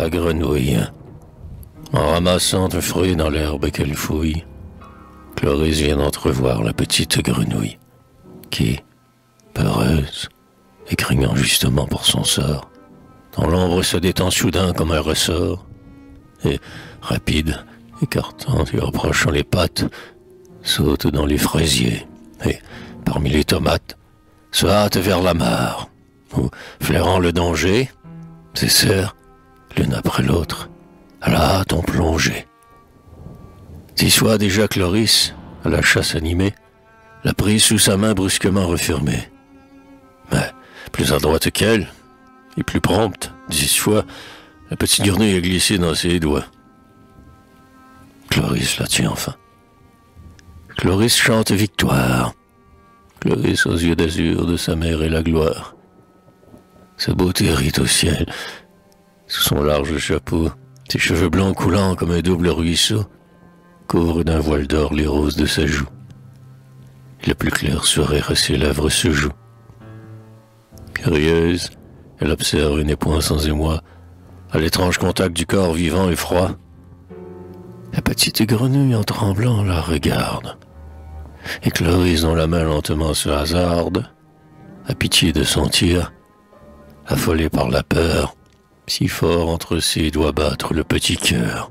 La grenouille. En ramassant un fruit dans l'herbe qu'elle fouille, Cloris vient d'entrevoir la petite grenouille, qui, peureuse, et craignant justement pour son sort, dans l'ombre se détend soudain comme un ressort, et, rapide, écartant et reprochant les pattes, saute dans les fraisiers, et, parmi les tomates, se hâte vers la mare, où, flairant le danger, ses sœurs, l'une après l'autre, à la hâte ont plongé. S'y soit déjà Cloris, à la chasse animée, la prise sous sa main brusquement refermée. Mais, plus adroite qu'elle, et plus prompte, dix fois, la petite grenouille a glissé dans ses doigts. Cloris la tient enfin. Cloris chante victoire. Cloris aux yeux d'azur de sa mère et la gloire. Sa beauté rit au ciel. Sous son large chapeau, ses cheveux blancs coulant comme un double ruisseau, couvrent d'un voile d'or les roses de sa joue. Le plus clair sourire à ses lèvres se joue. Curieuse, elle observe n'est point sans émoi à l'étrange contact du corps vivant et froid. La petite grenouille en tremblant la regarde. Et Cloris dont la main lentement se hasarde, à pitié de sentir, affolé par la peur, si fort entre ses doigts battre le petit cœur.